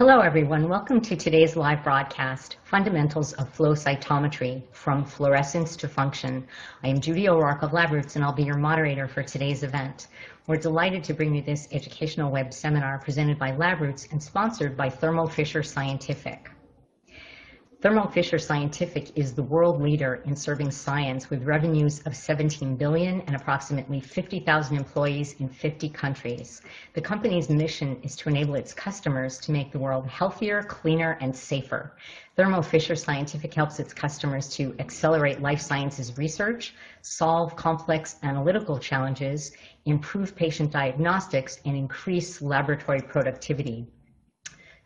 Hello, everyone. Welcome to today's live broadcast, Fundamentals of Flow Cytometry, From Fluorescence to Function. I am Judy O'Rourke of LabRoots, and I'll be your moderator for today's event. We're delighted to bring you this educational web seminar presented by LabRoots and sponsored by Thermo Fisher Scientific. Thermo Fisher Scientific is the world leader in serving science with revenues of 17 billion and approximately 50,000 employees in 50 countries. The company's mission is to enable its customers to make the world healthier, cleaner, and safer. Thermo Fisher Scientific helps its customers to accelerate life sciences research, solve complex analytical challenges, improve patient diagnostics, and increase laboratory productivity.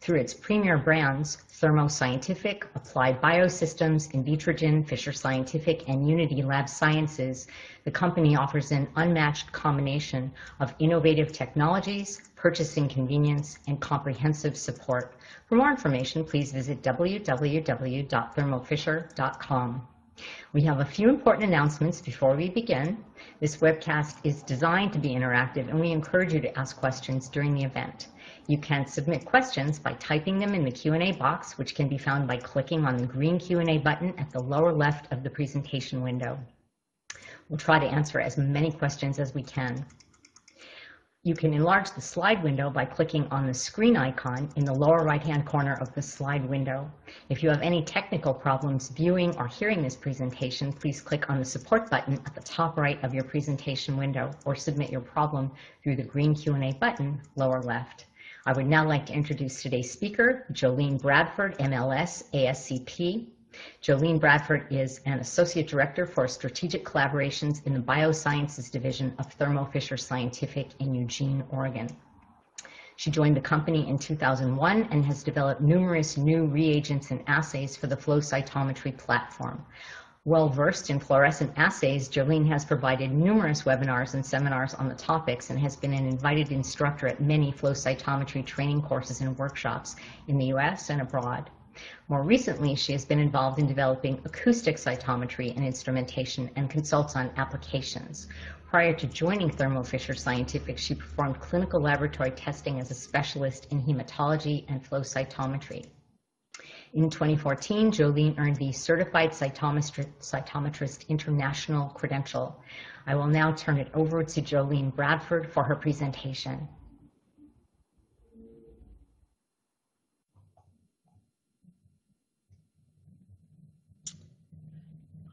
Through its premier brands, Thermo Scientific, Applied Biosystems, Invitrogen, Fisher Scientific, and Unity Lab Services, the company offers an unmatched combination of innovative technologies, purchasing convenience, and comprehensive support. For more information, please visit www.thermofisher.com. We have a few important announcements before we begin. This webcast is designed to be interactive and we encourage you to ask questions during the event. You can submit questions by typing them in the Q&A box, which can be found by clicking on the green Q&A button at the lower left of the presentation window. We'll try to answer as many questions as we can. You can enlarge the slide window by clicking on the screen icon in the lower right-hand corner of the slide window. If you have any technical problems viewing or hearing this presentation, please click on the support button at the top right of your presentation window or submit your problem through the green Q&A button lower left. I would now like to introduce today's speaker, Jolene Bradford, MLS, ASCP. Jolene Bradford is an Associate Director for Strategic Collaborations in the Biosciences Division of Thermo Fisher Scientific in Eugene, Oregon. She joined the company in 2001 and has developed numerous new reagents and assays for the flow cytometry platform. Well-versed in fluorescent assays, Jolene has provided numerous webinars and seminars on the topics and has been an invited instructor at many flow cytometry training courses and workshops in the US and abroad. More recently, she has been involved in developing acoustic cytometry and instrumentation and consults on applications. Prior to joining Thermo Fisher Scientific, she performed clinical laboratory testing as a specialist in hematology and flow cytometry. In 2014, Jolene earned the Certified Cytometrist, International credential. I will now turn it over to Jolene Bradford for her presentation.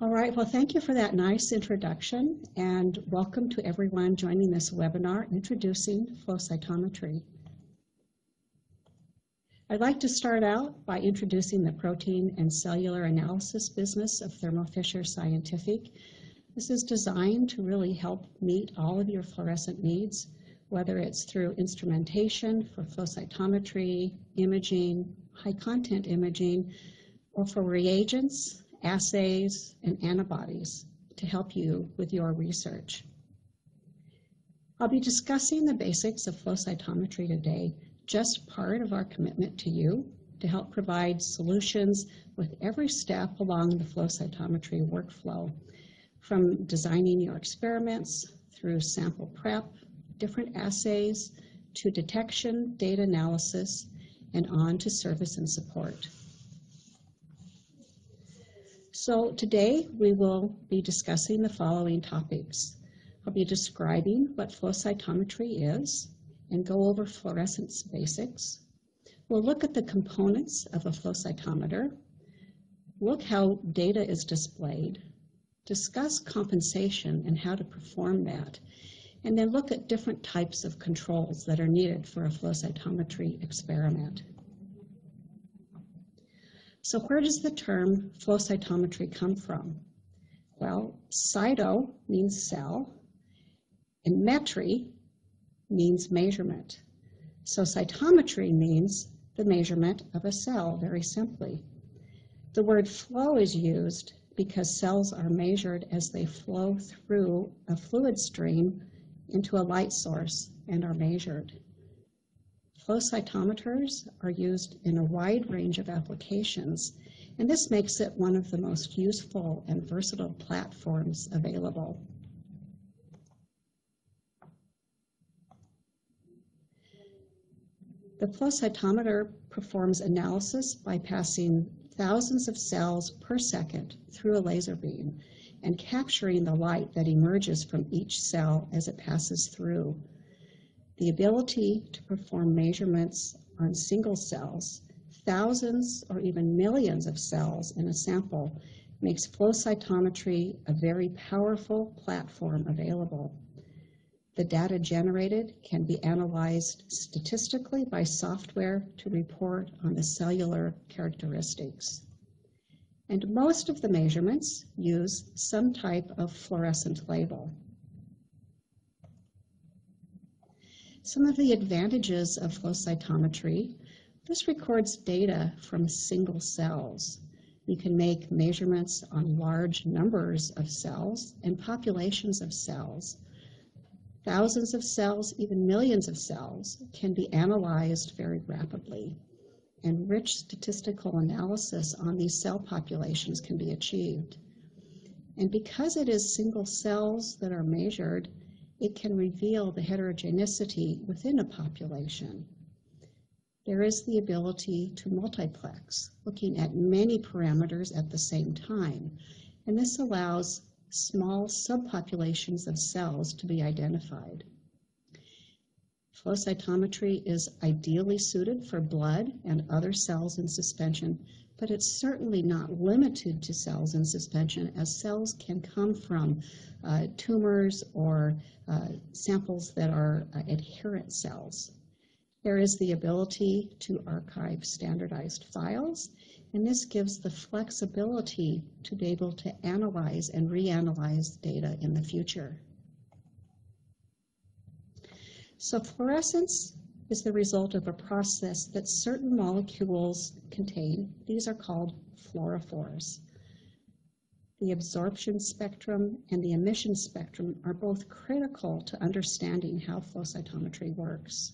All right, well, thank you for that nice introduction and welcome to everyone joining this webinar introducing flow cytometry. I'd like to start out by introducing the protein and cellular analysis business of Thermo Fisher Scientific. This is designed to really help meet all of your fluorescent needs, whether it's through instrumentation for flow cytometry, imaging, high content imaging, or for reagents, assays, and antibodies to help you with your research. I'll be discussing the basics of flow cytometry today just part of our commitment to you to help provide solutions with every step along the flow cytometry workflow, from designing your experiments through sample prep, different assays, to detection, data analysis, and on to service and support. So today we will be discussing the following topics. I'll be describing what flow cytometry is, and go over fluorescence basics. We'll look at the components of a flow cytometer, look how data is displayed, discuss compensation and how to perform that, and then look at different types of controls that are needed for a flow cytometry experiment. So where does the term flow cytometry come from? Well, cyto means cell, and metry means measurement. So cytometry means the measurement of a cell, very simply. The word flow is used because cells are measured as they flow through a fluid stream into a light source and are measured. Flow cytometers are used in a wide range of applications, and this makes it one of the most useful and versatile platforms available. The flow cytometer performs analysis by passing thousands of cells per second through a laser beam and capturing the light that emerges from each cell as it passes through. The ability to perform measurements on single cells, thousands or even millions of cells in a sample, makes flow cytometry a very powerful platform available. The data generated can be analyzed statistically by software to report on the cellular characteristics. And most of the measurements use some type of fluorescent label. Some of the advantages of flow cytometry, this records data from single cells. You can make measurements on large numbers of cells and populations of cells. Thousands of cells, even millions of cells, can be analyzed very rapidly and rich statistical analysis on these cell populations can be achieved. And because it is single cells that are measured, it can reveal the heterogeneity within a population. There is the ability to multiplex, looking at many parameters at the same time. And this allows small subpopulations of cells to be identified. Flow cytometry is ideally suited for blood and other cells in suspension, but it's certainly not limited to cells in suspension as cells can come from uh, tumors or uh, samples that are uh, adherent cells. There is the ability to archive standardized files, and this gives the flexibility to be able to analyze and reanalyze data in the future. So fluorescence is the result of a process that certain molecules contain. These are called fluorophores. The absorption spectrum and the emission spectrum are both critical to understanding how flow cytometry works.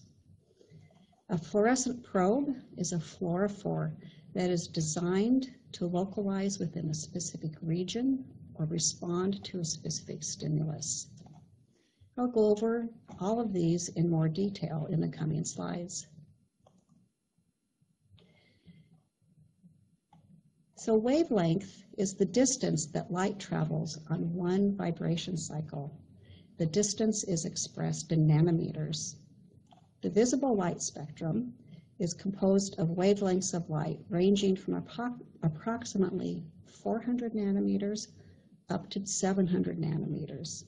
A fluorescent probe is a fluorophore that is designed to localize within a specific region or respond to a specific stimulus. I'll go over all of these in more detail in the coming slides. So wavelength is the distance that light travels on one vibration cycle. The distance is expressed in nanometers. The visible light spectrum is composed of wavelengths of light ranging from approximately 400 nanometers up to 700 nanometers.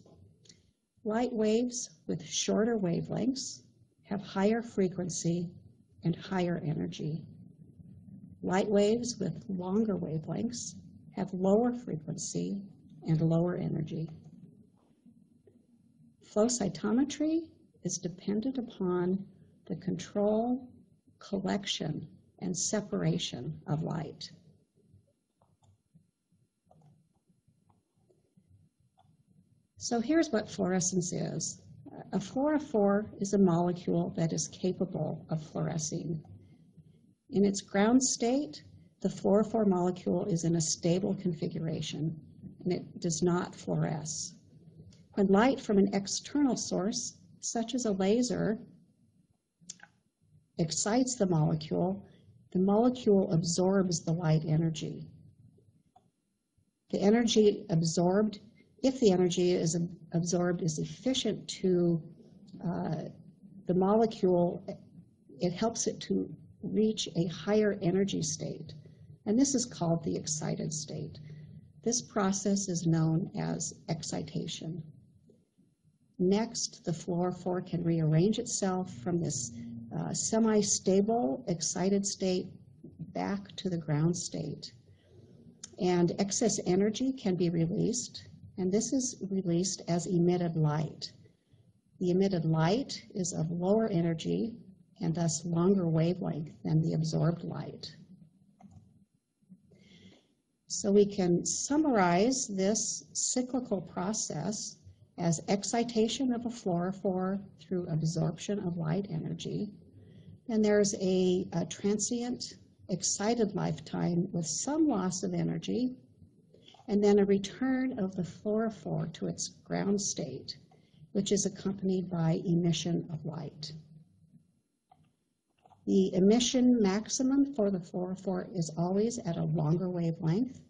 Light waves with shorter wavelengths have higher frequency and higher energy. Light waves with longer wavelengths have lower frequency and lower energy. Flow cytometry is dependent upon the control, collection, and separation of light. So here's what fluorescence is. A fluorophore is a molecule that is capable of fluorescing. In its ground state, the fluorophore molecule is in a stable configuration and it does not fluoresce. When light from an external source, such as a laser, excites the molecule, the molecule absorbs the light energy. The energy absorbed if the energy is absorbed is efficient to uh, the molecule, it helps it to reach a higher energy state. And this is called the excited state. This process is known as excitation. Next, the fluorophore can rearrange itself from this uh, semi-stable excited state back to the ground state. And excess energy can be released and this is released as emitted light. The emitted light is of lower energy and thus longer wavelength than the absorbed light. So we can summarize this cyclical process as excitation of a fluorophore through absorption of light energy. And there's a, a transient excited lifetime with some loss of energy and then a return of the fluorophore to its ground state, which is accompanied by emission of light. The emission maximum for the fluorophore is always at a longer wavelength,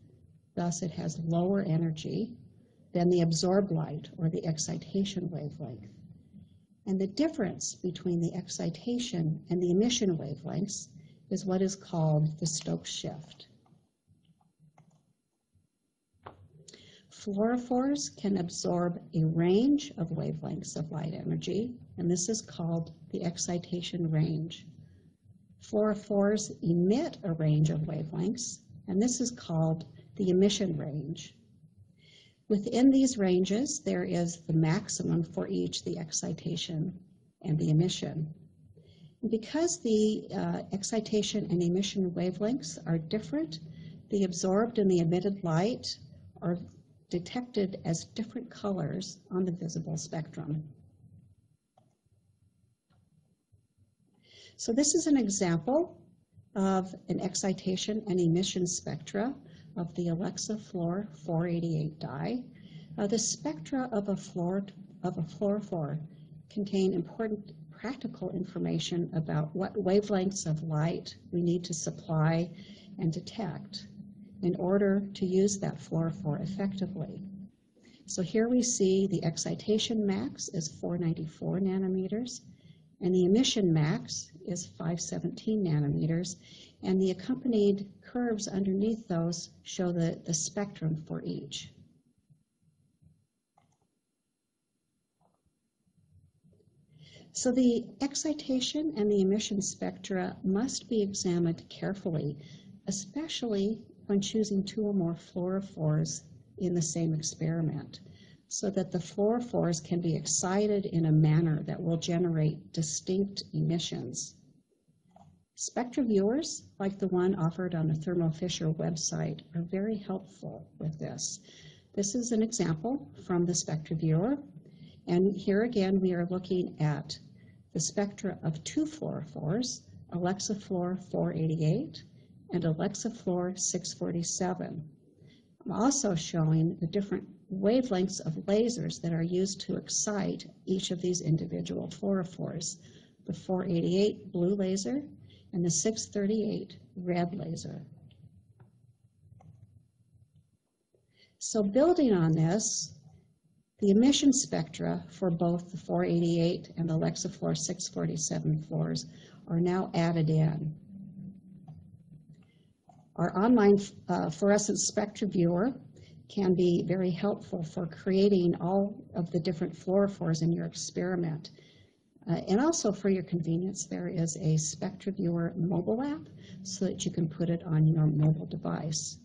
thus it has lower energy than the absorbed light or the excitation wavelength. And the difference between the excitation and the emission wavelengths is what is called the Stokes shift. Fluorophores can absorb a range of wavelengths of light energy, and this is called the excitation range. Fluorophores emit a range of wavelengths, and this is called the emission range. Within these ranges, there is the maximum for each, the excitation and the emission. Because the uh, excitation and emission wavelengths are different, the absorbed and the emitted light are detected as different colors on the visible spectrum. So this is an example of an excitation and emission spectra of the Alexa Fluor 488 dye. Uh, the spectra of a, fluor, of a fluorophore contain important practical information about what wavelengths of light we need to supply and detect in order to use that fluorophore effectively. So here we see the excitation max is 494 nanometers, and the emission max is 517 nanometers, and the accompanied curves underneath those show the, the spectrum for each. So the excitation and the emission spectra must be examined carefully, especially when choosing two or more fluorophores in the same experiment, so that the fluorophores can be excited in a manner that will generate distinct emissions. Spectroviewers, like the one offered on the Thermo Fisher website, are very helpful with this. This is an example from the Spectroviewer, and here again we are looking at the spectra of two fluorophores, Alexa Fluor 488 and Alexa Fluor 647. I'm also showing the different wavelengths of lasers that are used to excite each of these individual fluorophores. The 488 blue laser and the 638 red laser. So building on this, the emission spectra for both the 488 and the Alexa Fluor 647 fluors are now added in. Our online uh, fluorescence spectra viewer can be very helpful for creating all of the different fluorophores in your experiment. Uh, and also for your convenience, there is a SpectraViewer mobile app so that you can put it on your mobile device.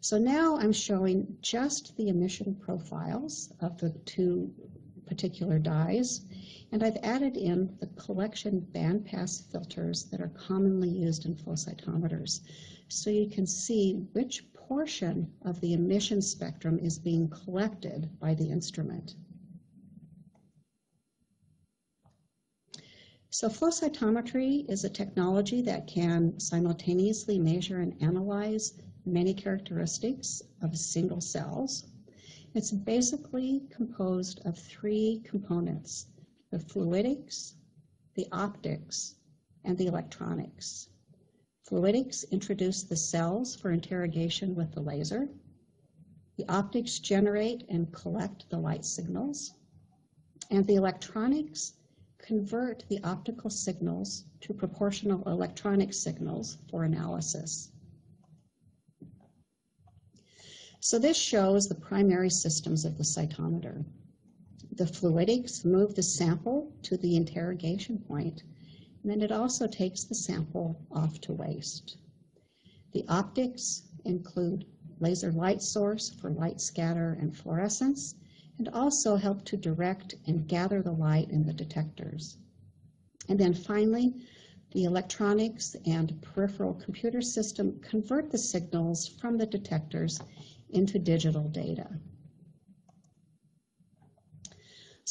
So now I'm showing just the emission profiles of the two particular dyes. And I've added in the collection bandpass filters that are commonly used in flow cytometers. So you can see which portion of the emission spectrum is being collected by the instrument. So flow cytometry is a technology that can simultaneously measure and analyze many characteristics of single cells it's basically composed of three components, the fluidics, the optics, and the electronics. Fluidics introduce the cells for interrogation with the laser. The optics generate and collect the light signals. And the electronics convert the optical signals to proportional electronic signals for analysis. So this shows the primary systems of the cytometer. The fluidics move the sample to the interrogation point, and then it also takes the sample off to waste. The optics include laser light source for light scatter and fluorescence, and also help to direct and gather the light in the detectors. And then finally, the electronics and peripheral computer system convert the signals from the detectors into digital data.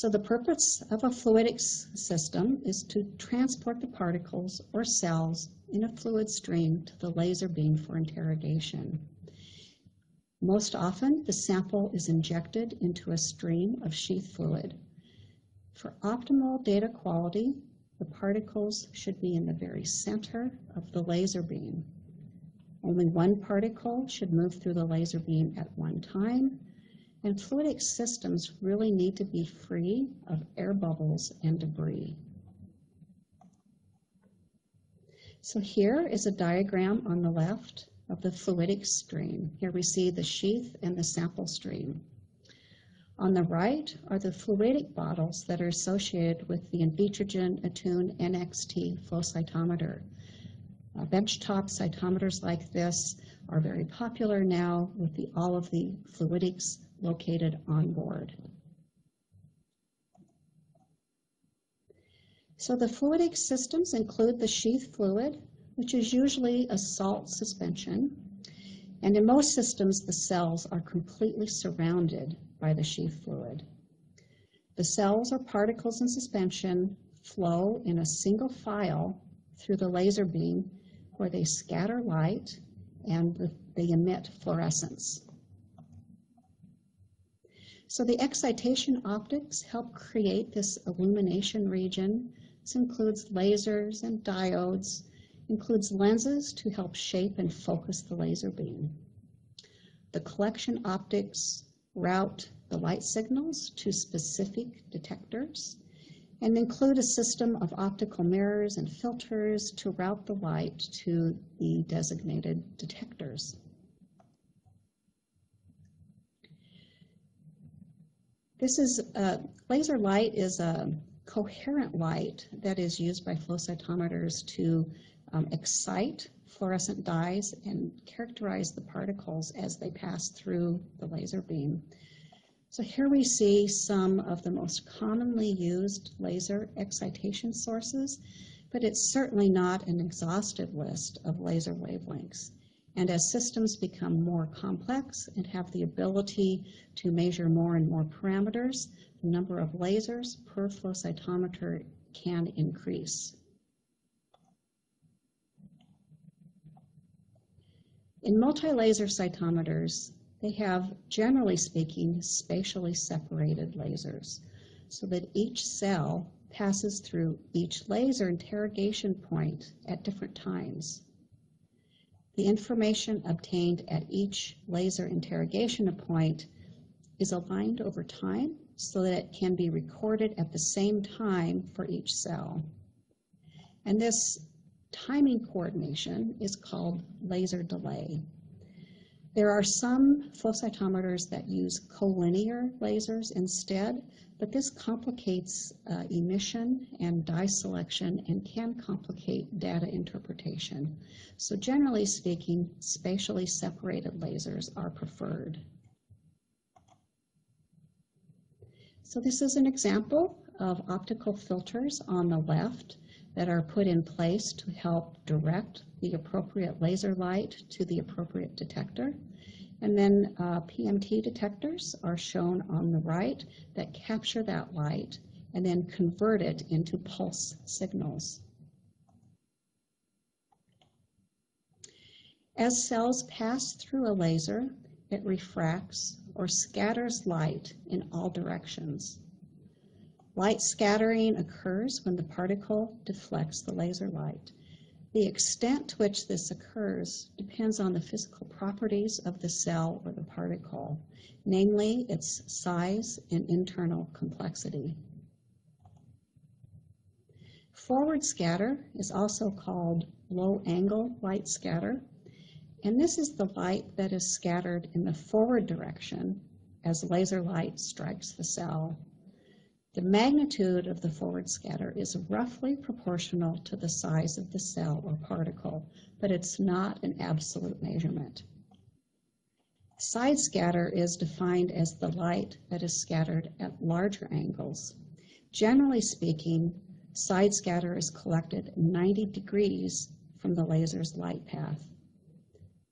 So the purpose of a fluidics system is to transport the particles or cells in a fluid stream to the laser beam for interrogation. Most often, the sample is injected into a stream of sheath fluid. For optimal data quality, the particles should be in the very center of the laser beam. Only one particle should move through the laser beam at one time, and fluidic systems really need to be free of air bubbles and debris. So here is a diagram on the left of the fluidic stream. Here we see the sheath and the sample stream. On the right are the fluidic bottles that are associated with the Invitrogen Attune NXT flow cytometer. Uh, benchtop cytometers like this are very popular now with the, all of the fluidics located on board. So the fluidic systems include the sheath fluid, which is usually a salt suspension. And in most systems, the cells are completely surrounded by the sheath fluid. The cells or particles in suspension flow in a single file through the laser beam where they scatter light and they emit fluorescence. So the excitation optics help create this illumination region. This includes lasers and diodes, includes lenses to help shape and focus the laser beam. The collection optics route the light signals to specific detectors, and include a system of optical mirrors and filters to route the light to the designated detectors. This is, uh, laser light is a coherent light that is used by flow cytometers to um, excite fluorescent dyes and characterize the particles as they pass through the laser beam. So here we see some of the most commonly used laser excitation sources, but it's certainly not an exhaustive list of laser wavelengths. And as systems become more complex and have the ability to measure more and more parameters, the number of lasers per flow cytometer can increase. In multi-laser cytometers, they have, generally speaking, spatially separated lasers so that each cell passes through each laser interrogation point at different times. The information obtained at each laser interrogation point is aligned over time so that it can be recorded at the same time for each cell. And this timing coordination is called laser delay. There are some flow cytometers that use collinear lasers instead, but this complicates uh, emission and dye selection and can complicate data interpretation. So generally speaking, spatially separated lasers are preferred. So this is an example of optical filters on the left that are put in place to help direct the appropriate laser light to the appropriate detector. And then uh, PMT detectors are shown on the right that capture that light and then convert it into pulse signals. As cells pass through a laser, it refracts or scatters light in all directions. Light scattering occurs when the particle deflects the laser light. The extent to which this occurs depends on the physical properties of the cell or the particle, namely its size and internal complexity. Forward scatter is also called low angle light scatter, and this is the light that is scattered in the forward direction as laser light strikes the cell. The magnitude of the forward scatter is roughly proportional to the size of the cell or particle, but it's not an absolute measurement. Side scatter is defined as the light that is scattered at larger angles. Generally speaking, side scatter is collected 90 degrees from the laser's light path.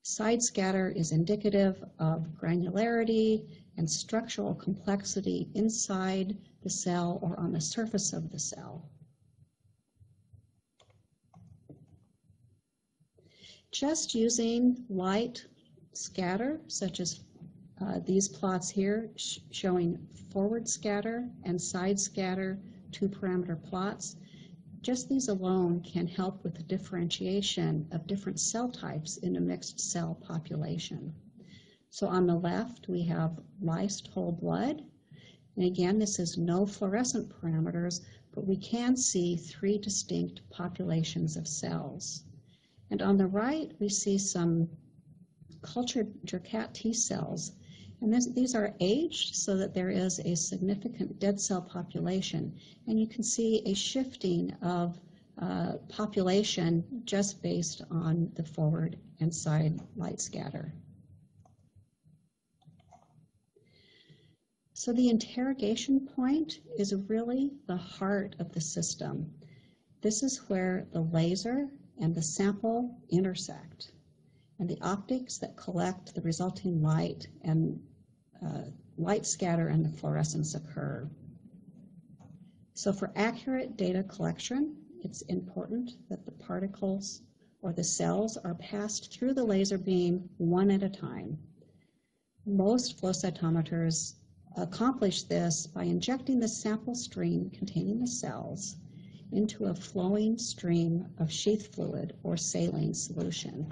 Side scatter is indicative of granularity and structural complexity inside the cell or on the surface of the cell. Just using light scatter, such as uh, these plots here sh showing forward scatter and side scatter two parameter plots, just these alone can help with the differentiation of different cell types in a mixed cell population. So on the left, we have lysed whole blood. And again, this is no fluorescent parameters, but we can see three distinct populations of cells. And on the right, we see some cultured Jurkat T cells. And this, these are aged so that there is a significant dead cell population. And you can see a shifting of uh, population just based on the forward and side light scatter. So the interrogation point is really the heart of the system. This is where the laser and the sample intersect. And the optics that collect the resulting light and uh, light scatter and the fluorescence occur. So for accurate data collection, it's important that the particles or the cells are passed through the laser beam one at a time. Most flow cytometers accomplish this by injecting the sample stream containing the cells into a flowing stream of sheath fluid or saline solution.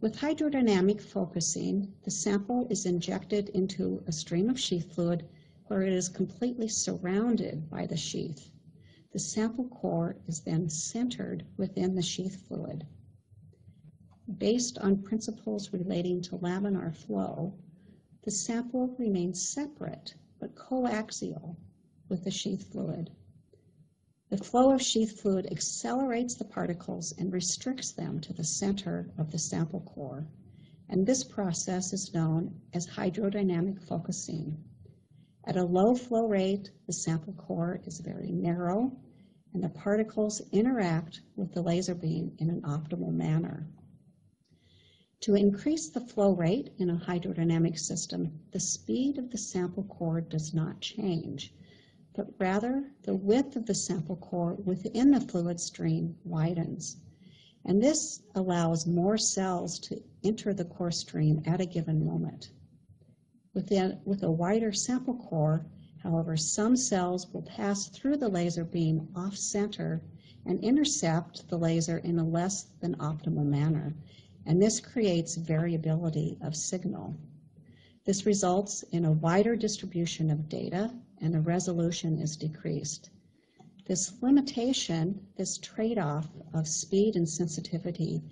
With hydrodynamic focusing, the sample is injected into a stream of sheath fluid where it is completely surrounded by the sheath. The sample core is then centered within the sheath fluid based on principles relating to laminar flow, the sample remains separate but coaxial with the sheath fluid. The flow of sheath fluid accelerates the particles and restricts them to the center of the sample core. And this process is known as hydrodynamic focusing. At a low flow rate, the sample core is very narrow and the particles interact with the laser beam in an optimal manner. To increase the flow rate in a hydrodynamic system, the speed of the sample core does not change, but rather the width of the sample core within the fluid stream widens. And this allows more cells to enter the core stream at a given moment. Within, with a wider sample core, however, some cells will pass through the laser beam off-center and intercept the laser in a less than optimal manner and this creates variability of signal. This results in a wider distribution of data and the resolution is decreased. This limitation, this trade-off of speed and sensitivity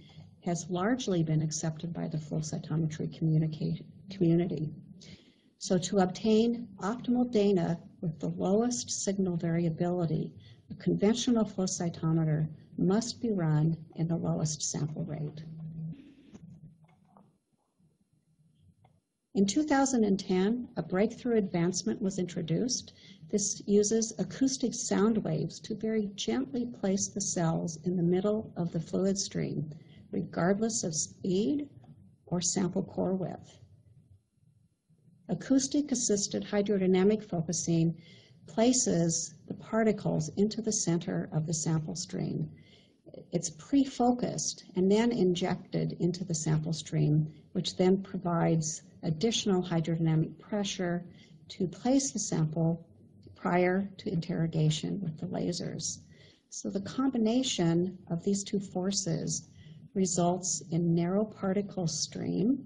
has largely been accepted by the flow cytometry community. So to obtain optimal data with the lowest signal variability, a conventional flow cytometer must be run in the lowest sample rate. In 2010, a breakthrough advancement was introduced. This uses acoustic sound waves to very gently place the cells in the middle of the fluid stream, regardless of speed or sample core width. Acoustic-assisted hydrodynamic focusing places the particles into the center of the sample stream. It's pre-focused and then injected into the sample stream, which then provides additional hydrodynamic pressure to place the sample prior to interrogation with the lasers. So the combination of these two forces results in narrow particle stream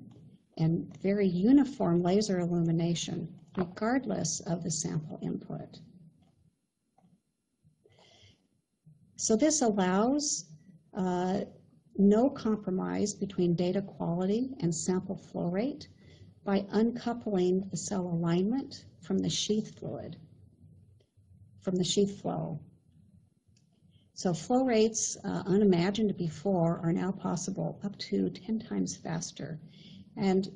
and very uniform laser illumination regardless of the sample input. So this allows uh, no compromise between data quality and sample flow rate by uncoupling the cell alignment from the sheath fluid, from the sheath flow. So flow rates uh, unimagined before are now possible up to 10 times faster. And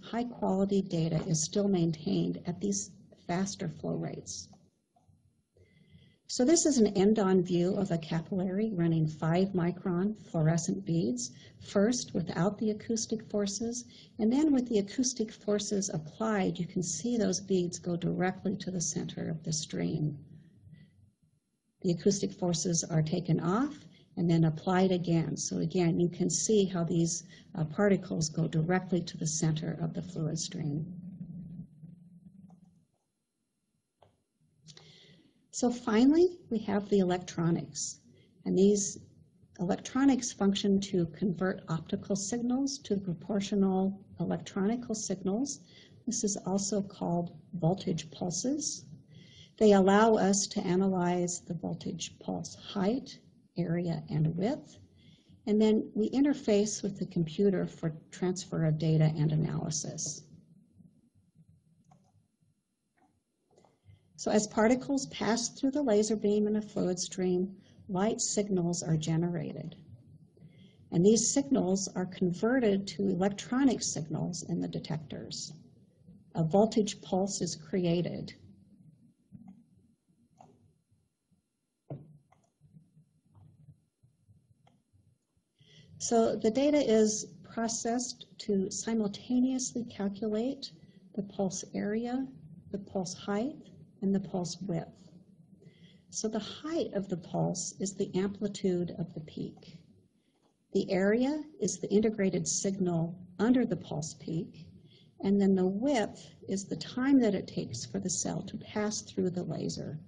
high quality data is still maintained at these faster flow rates. So this is an end-on view of a capillary running 5 micron fluorescent beads, first without the acoustic forces, and then with the acoustic forces applied, you can see those beads go directly to the center of the stream. The acoustic forces are taken off and then applied again. So again, you can see how these uh, particles go directly to the center of the fluid stream. So finally, we have the electronics. And these electronics function to convert optical signals to proportional electronical signals. This is also called voltage pulses. They allow us to analyze the voltage pulse height, area, and width. And then we interface with the computer for transfer of data and analysis. So as particles pass through the laser beam in a fluid stream, light signals are generated. And these signals are converted to electronic signals in the detectors. A voltage pulse is created. So the data is processed to simultaneously calculate the pulse area, the pulse height, and the pulse width. So the height of the pulse is the amplitude of the peak. The area is the integrated signal under the pulse peak, and then the width is the time that it takes for the cell to pass through the laser.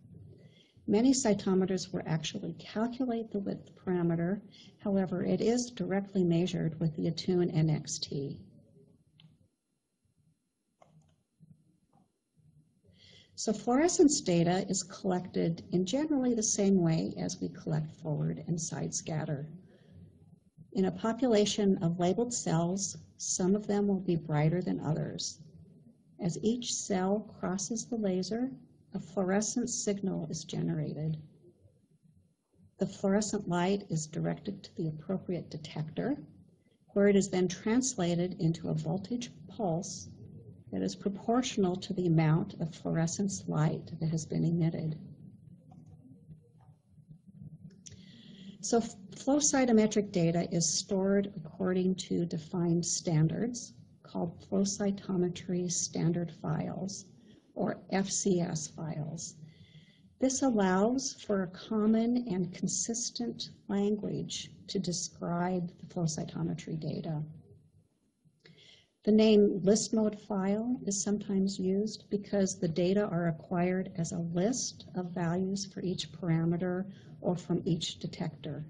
Many cytometers will actually calculate the width parameter. However, it is directly measured with the Attune NXT. So fluorescence data is collected in generally the same way as we collect forward and side scatter. In a population of labeled cells, some of them will be brighter than others. As each cell crosses the laser, a fluorescent signal is generated. The fluorescent light is directed to the appropriate detector, where it is then translated into a voltage pulse that is proportional to the amount of fluorescence light that has been emitted. So flow cytometric data is stored according to defined standards called flow cytometry standard files or FCS files. This allows for a common and consistent language to describe the flow cytometry data. The name list mode file is sometimes used because the data are acquired as a list of values for each parameter or from each detector.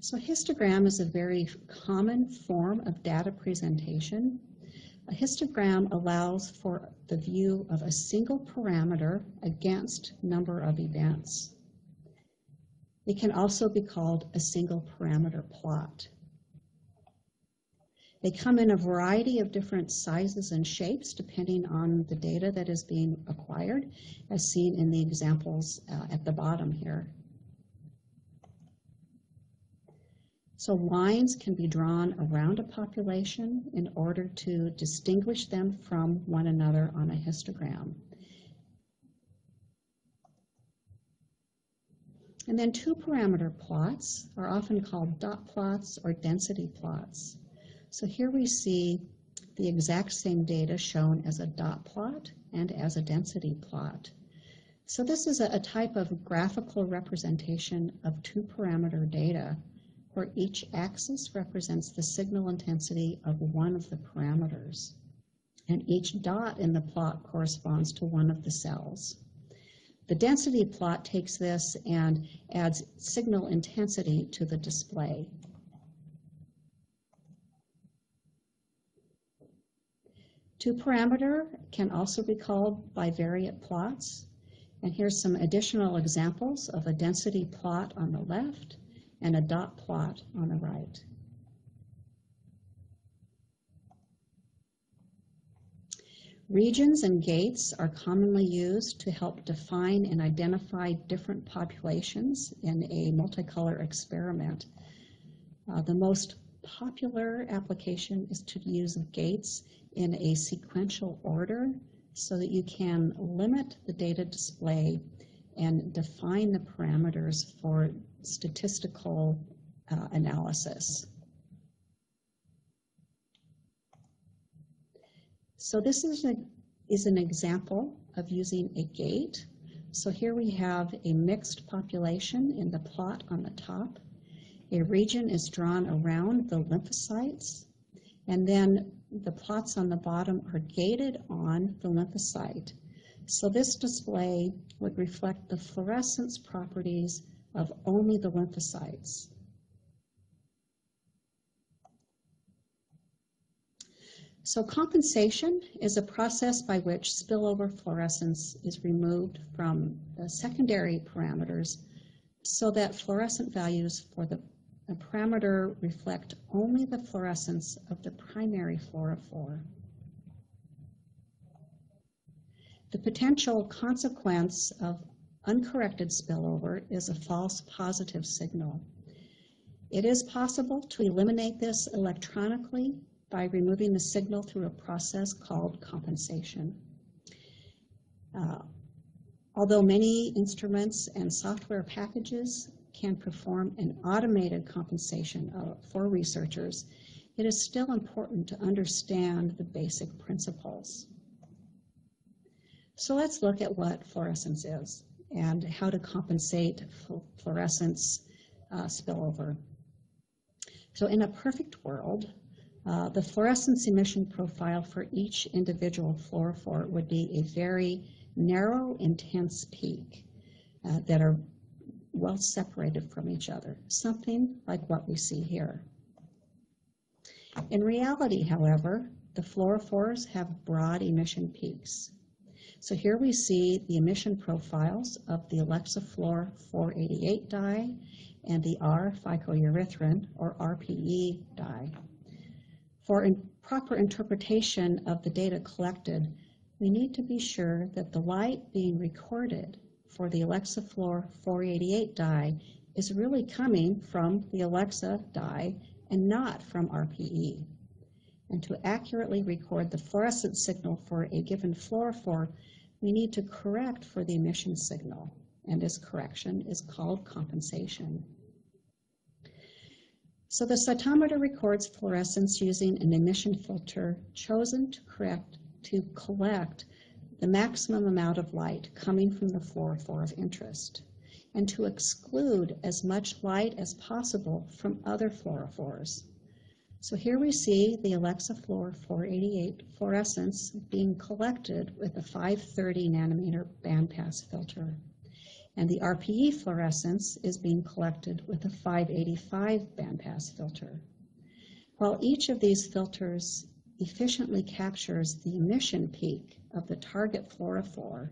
So histogram is a very common form of data presentation. A histogram allows for the view of a single parameter against number of events. It can also be called a single parameter plot. They come in a variety of different sizes and shapes depending on the data that is being acquired, as seen in the examples uh, at the bottom here. So lines can be drawn around a population in order to distinguish them from one another on a histogram. And then two parameter plots are often called dot plots or density plots. So here we see the exact same data shown as a dot plot and as a density plot. So this is a, a type of graphical representation of two parameter data where each axis represents the signal intensity of one of the parameters. And each dot in the plot corresponds to one of the cells. The density plot takes this and adds signal intensity to the display. Two parameter can also be called bivariate plots. And here's some additional examples of a density plot on the left and a dot plot on the right. Regions and gates are commonly used to help define and identify different populations in a multicolor experiment. Uh, the most popular application is to use gates in a sequential order so that you can limit the data display and define the parameters for statistical uh, analysis. So this is, a, is an example of using a gate. So here we have a mixed population in the plot on the top. A region is drawn around the lymphocytes, and then the plots on the bottom are gated on the lymphocyte. So this display would reflect the fluorescence properties of only the lymphocytes. So compensation is a process by which spillover fluorescence is removed from the secondary parameters so that fluorescent values for the parameter reflect only the fluorescence of the primary fluorophore. The potential consequence of uncorrected spillover is a false positive signal. It is possible to eliminate this electronically by removing the signal through a process called compensation. Uh, although many instruments and software packages can perform an automated compensation uh, for researchers, it is still important to understand the basic principles. So let's look at what fluorescence is and how to compensate for fluorescence uh, spillover. So in a perfect world, uh, the fluorescence emission profile for each individual fluorophore would be a very narrow, intense peak uh, that are well separated from each other, something like what we see here. In reality, however, the fluorophores have broad emission peaks. So here we see the emission profiles of the Alexa Fluor 488 dye and the R-phycoerythrin, or RPE dye. For proper interpretation of the data collected, we need to be sure that the light being recorded for the Alexa Fluor 488 dye is really coming from the Alexa dye and not from RPE. And to accurately record the fluorescent signal for a given fluorophore, we need to correct for the emission signal, and this correction is called compensation. So the cytometer records fluorescence using an emission filter chosen to correct to collect the maximum amount of light coming from the fluorophore of interest, and to exclude as much light as possible from other fluorophores. So here we see the Alexa Fluor 488 fluorescence being collected with a 530 nanometer bandpass filter. And the RPE fluorescence is being collected with a 585 bandpass filter. While each of these filters efficiently captures the emission peak of the target fluorophore,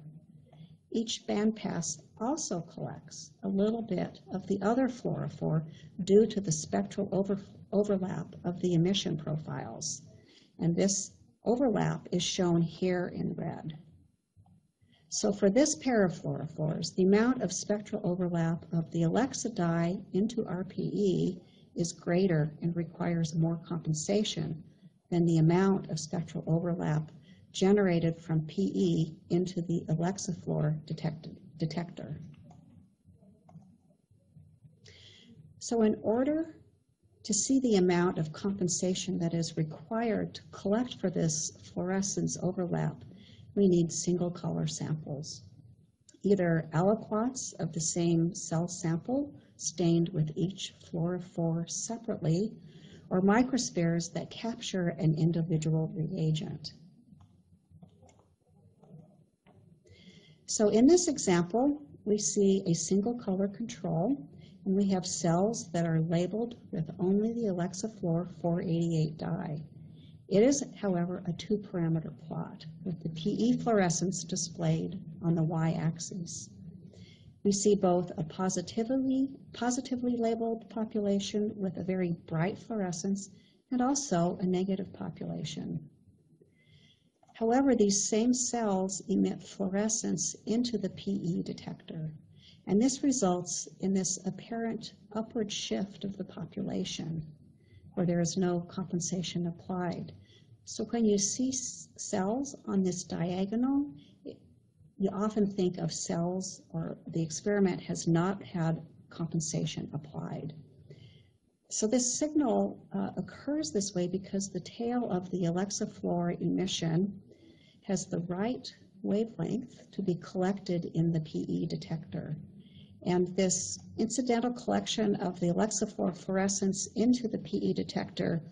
each bandpass also collects a little bit of the other fluorophore due to the spectral over, overlap of the emission profiles. And this overlap is shown here in red. So for this pair of fluorophores, the amount of spectral overlap of the Alexa dye into RPE is greater and requires more compensation than the amount of spectral overlap generated from PE into the Alexa Fluor detector. So in order to see the amount of compensation that is required to collect for this fluorescence overlap, we need single color samples. Either aliquots of the same cell sample stained with each fluorophore separately, or microspheres that capture an individual reagent. So in this example, we see a single color control, and we have cells that are labeled with only the Alexa Fluor 488 dye. It is, however, a two-parameter plot with the PE fluorescence displayed on the y-axis. We see both a positively, positively labeled population with a very bright fluorescence and also a negative population. However, these same cells emit fluorescence into the PE detector, and this results in this apparent upward shift of the population where there is no compensation applied. So when you see cells on this diagonal, you often think of cells or the experiment has not had compensation applied. So this signal uh, occurs this way because the tail of the Alexa Fluor emission has the right wavelength to be collected in the PE detector. And this incidental collection of the Alexa Fluor fluorescence into the PE detector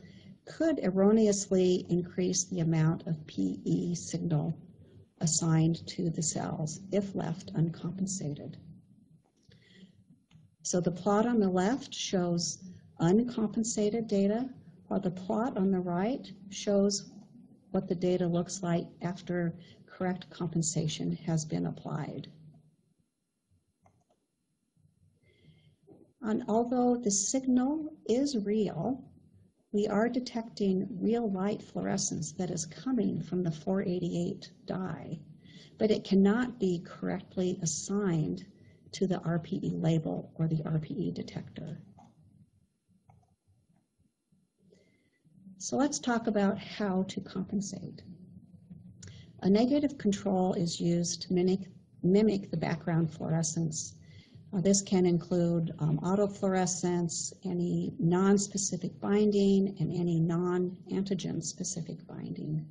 could erroneously increase the amount of PE signal assigned to the cells if left uncompensated. So the plot on the left shows uncompensated data, while the plot on the right shows what the data looks like after correct compensation has been applied. And although the signal is real, we are detecting real light fluorescence that is coming from the 488 dye, but it cannot be correctly assigned to the RPE label or the RPE detector. So let's talk about how to compensate. A negative control is used to mimic, mimic the background fluorescence. This can include um, autofluorescence, any non-specific binding, and any non-antigen specific binding.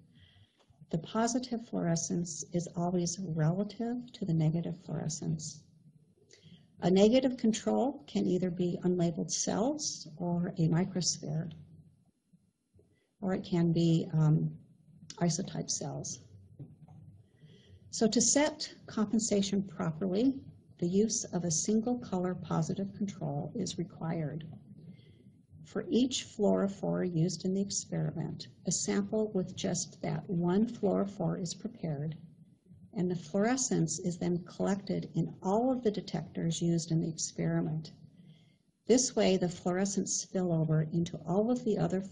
The positive fluorescence is always relative to the negative fluorescence. A negative control can either be unlabeled cells or a microsphere, or it can be um, isotype cells. So to set compensation properly, the use of a single color positive control is required. For each fluorophore used in the experiment, a sample with just that one fluorophore is prepared and the fluorescence is then collected in all of the detectors used in the experiment. This way, the fluorescent spillover into all of the other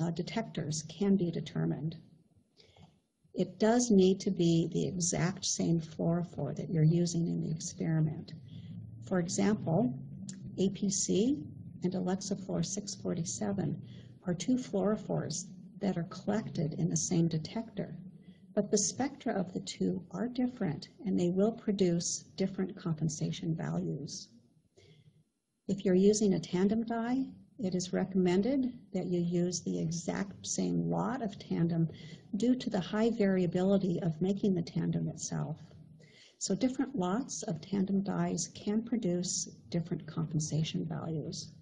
uh, detectors can be determined. It does need to be the exact same fluorophore that you're using in the experiment. For example, APC and Alexafluor 647 are two fluorophores that are collected in the same detector. But the spectra of the two are different and they will produce different compensation values. If you're using a tandem dye, it is recommended that you use the exact same lot of tandem due to the high variability of making the tandem itself. So different lots of tandem dyes can produce different compensation values.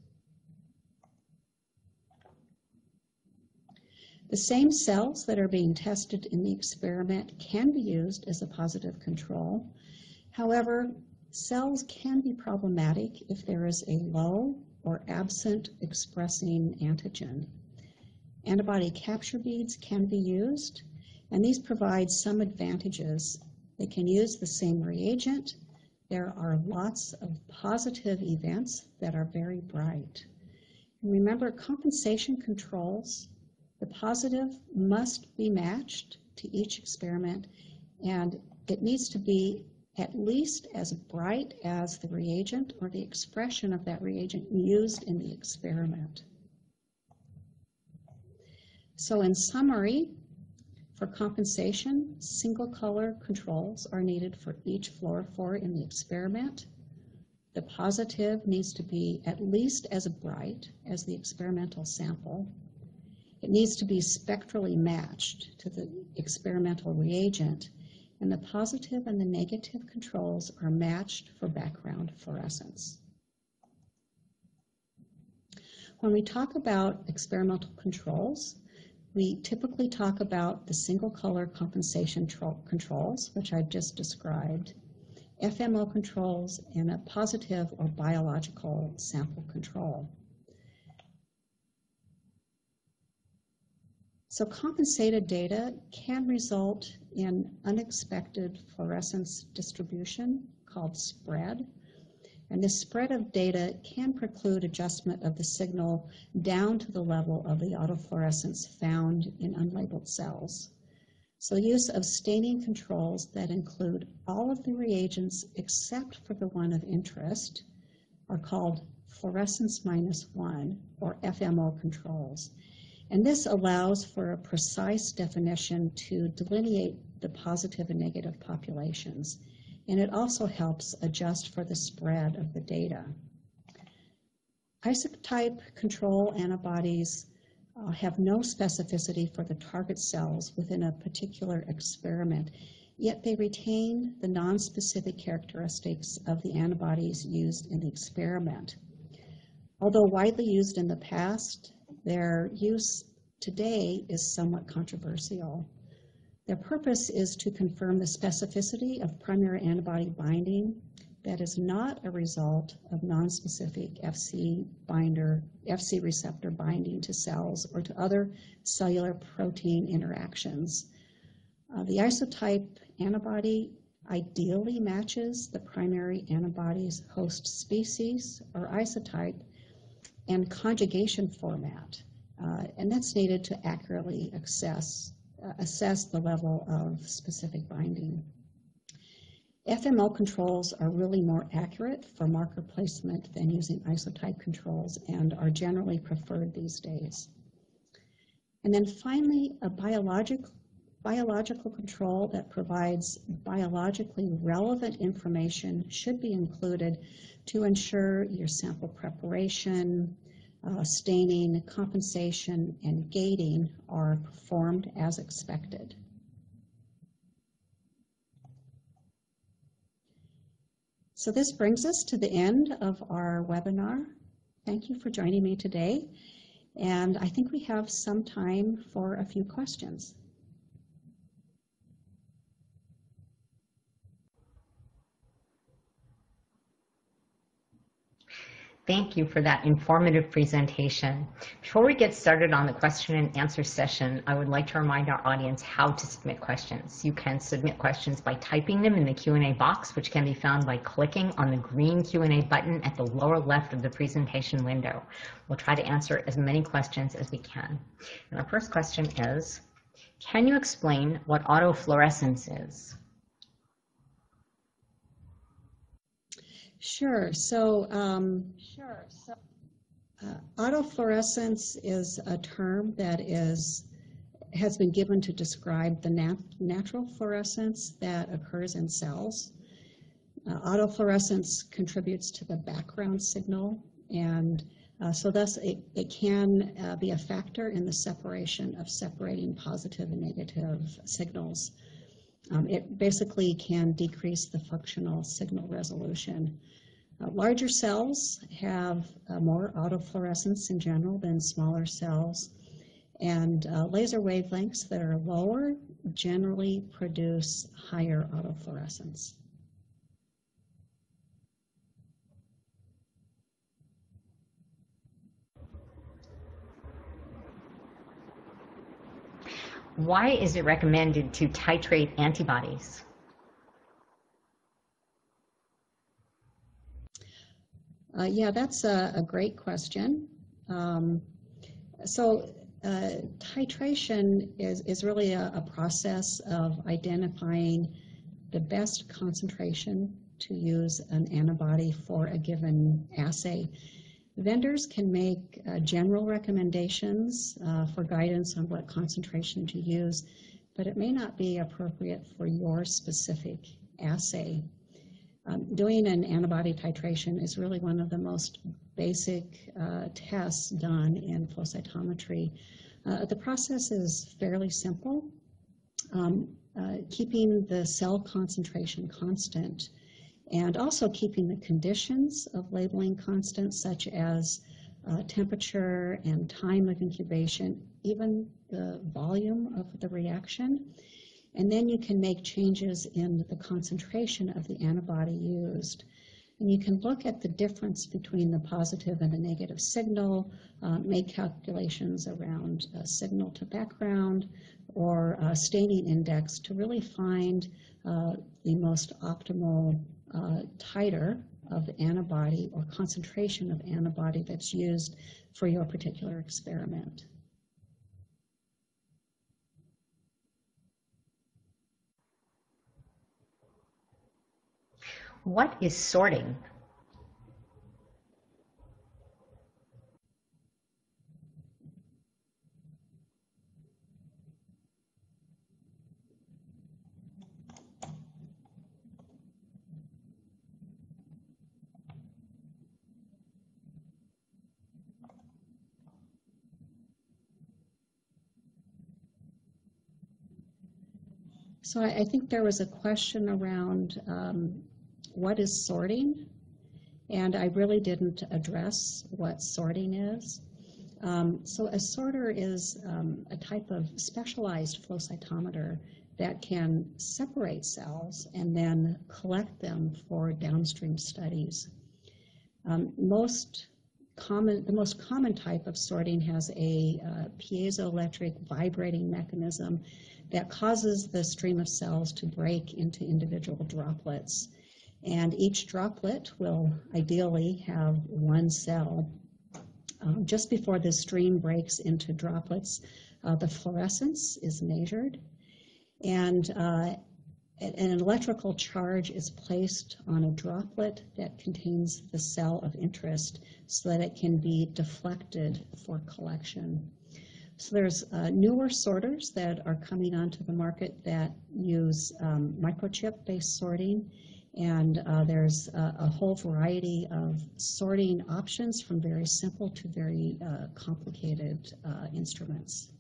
The same cells that are being tested in the experiment can be used as a positive control. However, cells can be problematic if there is a low or absent expressing antigen. Antibody capture beads can be used, and these provide some advantages. They can use the same reagent. There are lots of positive events that are very bright. Remember, compensation controls the positive must be matched to each experiment and it needs to be at least as bright as the reagent or the expression of that reagent used in the experiment. So in summary, for compensation, single color controls are needed for each fluorophore in the experiment. The positive needs to be at least as bright as the experimental sample it needs to be spectrally matched to the experimental reagent, and the positive and the negative controls are matched for background fluorescence. When we talk about experimental controls, we typically talk about the single color compensation controls, which I've just described, FMO controls, and a positive or biological sample control. So compensated data can result in unexpected fluorescence distribution called spread. And this spread of data can preclude adjustment of the signal down to the level of the autofluorescence found in unlabeled cells. So use of staining controls that include all of the reagents except for the one of interest are called fluorescence minus one or FMO controls. And this allows for a precise definition to delineate the positive and negative populations. And it also helps adjust for the spread of the data. Isotype control antibodies uh, have no specificity for the target cells within a particular experiment, yet they retain the nonspecific characteristics of the antibodies used in the experiment. Although widely used in the past, their use today is somewhat controversial. Their purpose is to confirm the specificity of primary antibody binding that is not a result of nonspecific FC binder, FC receptor binding to cells or to other cellular protein interactions. Uh, the isotype antibody ideally matches the primary antibody's host species or isotype and conjugation format. Uh, and that's needed to accurately assess, uh, assess the level of specific binding. FMO controls are really more accurate for marker placement than using isotype controls and are generally preferred these days. And then finally, a biologic, biological control that provides biologically relevant information should be included to ensure your sample preparation, uh, staining, compensation, and gating are performed as expected. So this brings us to the end of our webinar. Thank you for joining me today. And I think we have some time for a few questions. Thank you for that informative presentation. Before we get started on the question and answer session, I would like to remind our audience how to submit questions. You can submit questions by typing them in the Q&A box, which can be found by clicking on the green Q&A button at the lower left of the presentation window. We'll try to answer as many questions as we can. And our first question is, can you explain what autofluorescence is? Sure. So, um, sure. So, uh, autofluorescence is a term that is has been given to describe the nat natural fluorescence that occurs in cells. Uh, autofluorescence contributes to the background signal, and uh, so thus it, it can uh, be a factor in the separation of separating positive and negative signals. Um, it basically can decrease the functional signal resolution. Uh, larger cells have uh, more autofluorescence in general than smaller cells, and uh, laser wavelengths that are lower generally produce higher autofluorescence. Why is it recommended to titrate antibodies? Uh, yeah, that's a, a great question. Um, so uh, titration is, is really a, a, process of identifying the best concentration to use an antibody for a given assay. Vendors can make uh, general recommendations uh, for guidance on what concentration to use, but it may not be appropriate for your specific assay. Um, doing an antibody titration is really one of the most basic uh, tests done in flow cytometry. Uh, the process is fairly simple. Um, uh, keeping the cell concentration constant and also keeping the conditions of labeling constant, such as uh, temperature and time of incubation, even the volume of the reaction. And then you can make changes in the concentration of the antibody used. And you can look at the difference between the positive and the negative signal, uh, make calculations around signal to background or staining index to really find uh, the most optimal uh, titer of antibody or concentration of antibody that's used for your particular experiment. What is sorting? So I, I, think there was a question around um, what is sorting, and I really didn't address what sorting is. Um, so a sorter is um, a type of specialized flow cytometer that can separate cells and then collect them for downstream studies. Um, most common, the most common type of sorting has a uh, piezoelectric vibrating mechanism that causes the stream of cells to break into individual droplets. And each droplet will ideally have one cell. Um, just before the stream breaks into droplets, uh, the fluorescence is measured and uh, an electrical charge is placed on a droplet that contains the cell of interest so that it can be deflected for collection. So there's uh, newer sorters that are coming onto the market that use um, microchip-based sorting, and uh, there's a, a, whole variety of sorting options from very simple to very uh, complicated uh, instruments.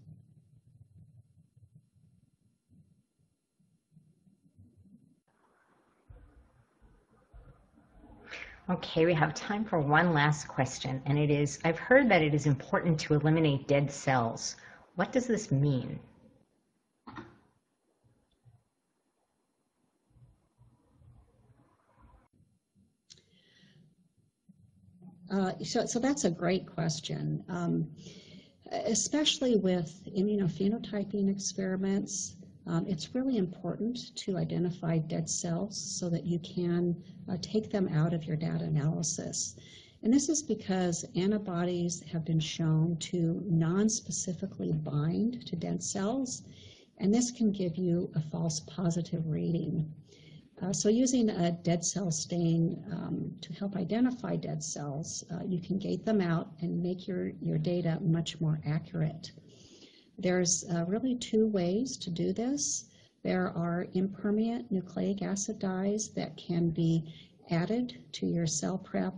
Okay, we have time for one last question, and it is, I've heard that it is important to eliminate dead cells. What does this mean? Uh, so, so that's a great question, um, especially with immunophenotyping experiments. Um, it's really important to identify dead cells so that you can uh, take them out of your data analysis. And this is because antibodies have been shown to non-specifically bind to dead cells, and this can give you a false positive reading. Uh, so using a dead cell stain um, to help identify dead cells, uh, you can gate them out and make your, your data much more accurate. There's uh, really two ways to do this. There are impermeant nucleic acid dyes that can be added to your cell prep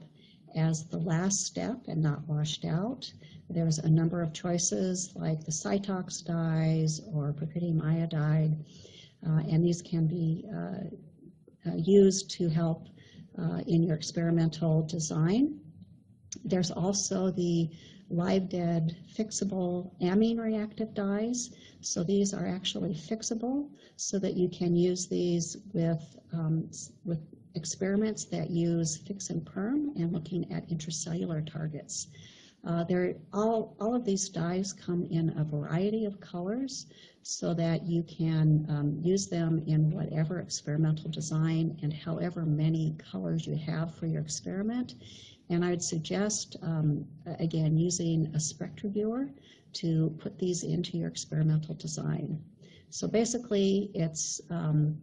as the last step and not washed out. There's a number of choices like the SYTOX dyes or propidium iodide, uh, and these can be uh, uh, used to help uh, in your experimental design. There's also the live dead fixable amine reactive dyes. So these are actually fixable so that you can use these with, um, with experiments that use fix and perm and looking at intracellular targets. Uh, all, all of these dyes come in a variety of colors so that you can um, use them in whatever experimental design and however many colors you have for your experiment. And I would suggest, um, again, using a SpectraViewer to put these into your experimental design. So basically, it's um,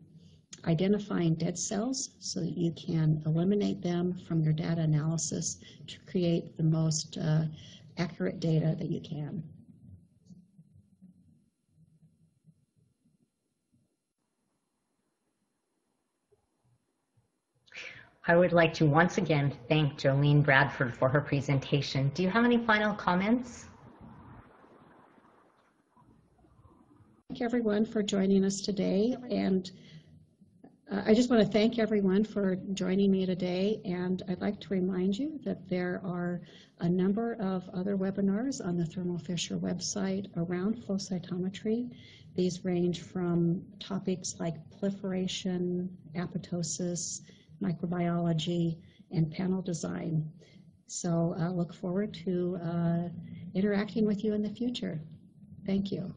identifying dead cells so that you can eliminate them from your data analysis to create the most uh, accurate data that you can. I would like to once again thank Jolene Bradford for her presentation. Do you have any final comments? Thank everyone for joining us today. And uh, I just want to thank everyone for joining me today. And I'd like to remind you that there are a number of other webinars on the Thermo Fisher website around flow cytometry. These range from topics like proliferation, apoptosis, microbiology, and panel design. So I look forward to uh, interacting with you in the future. Thank you.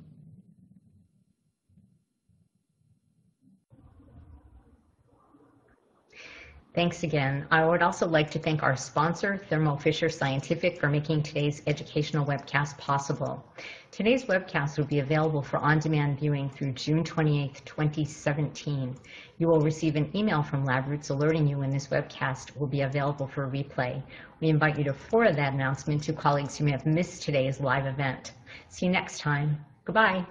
Thanks again. I would also like to thank our sponsor, Thermo Fisher Scientific, for making today's educational webcast possible. Today's webcast will be available for on-demand viewing through June 28, 2017. You will receive an email from LabRoots alerting you when this webcast will be available for replay. We invite you to forward that announcement to colleagues who may have missed today's live event. See you next time. Goodbye.